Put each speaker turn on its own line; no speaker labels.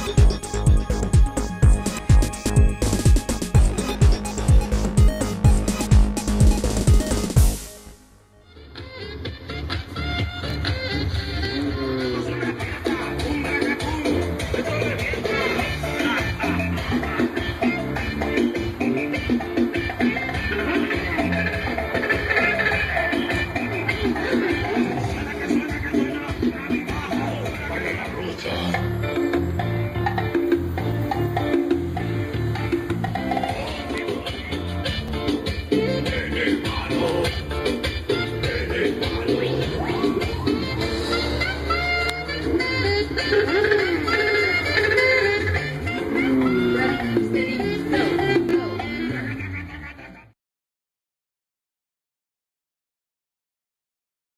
Thank you.
you.